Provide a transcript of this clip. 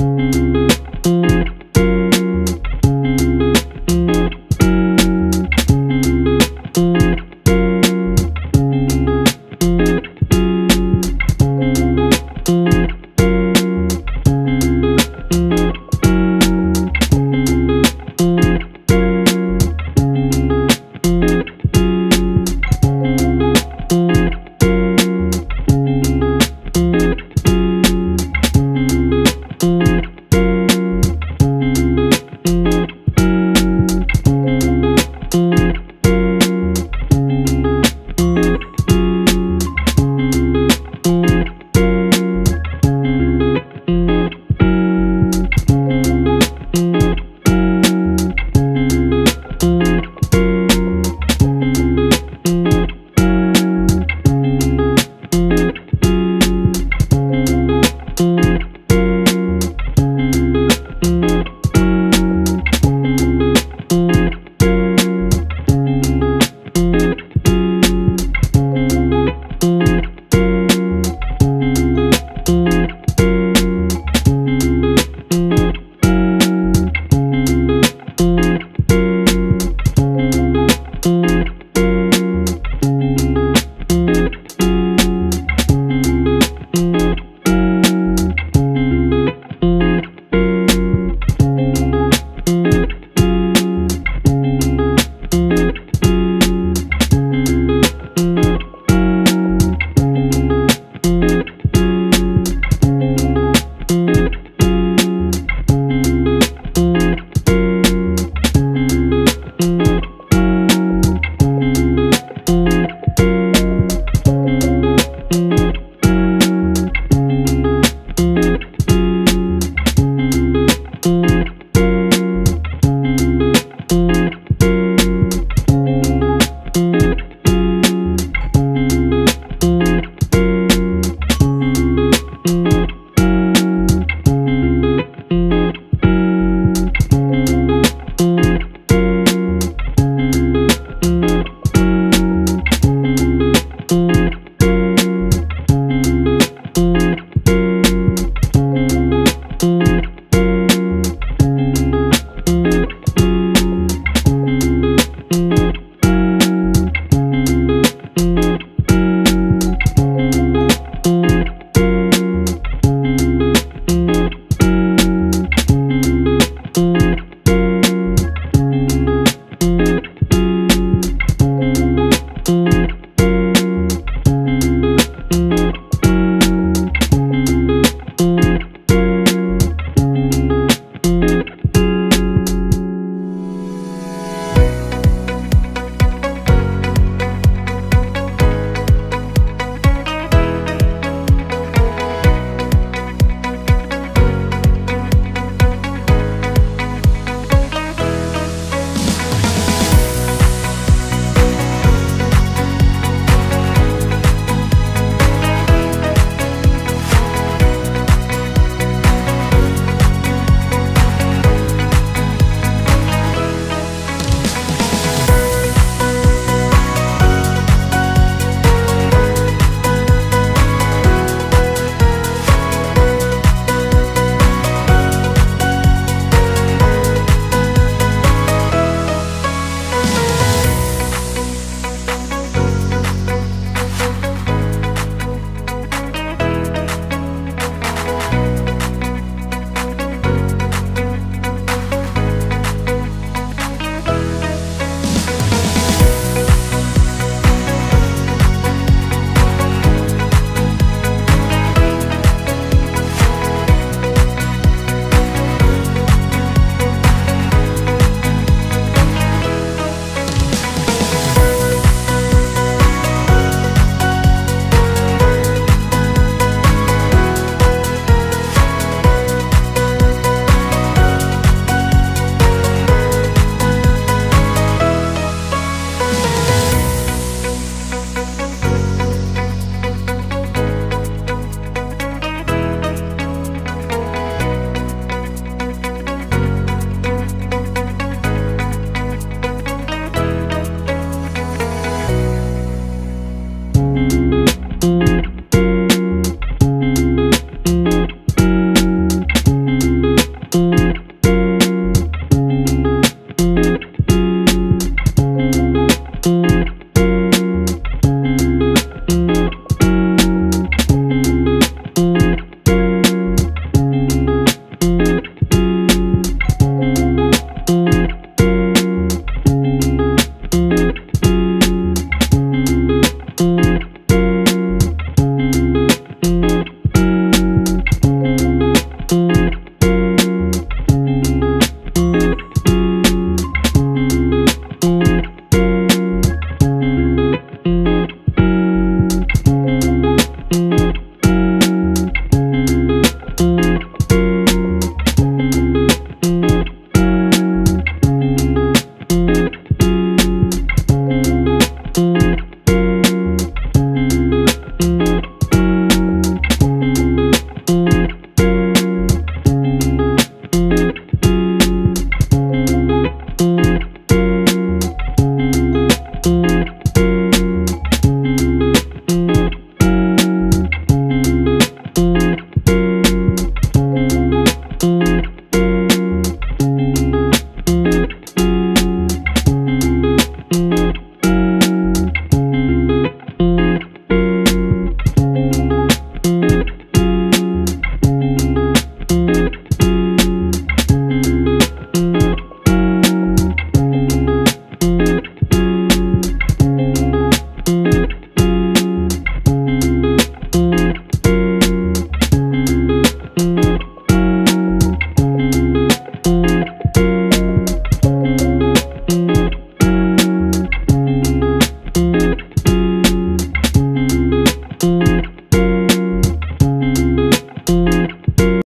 Música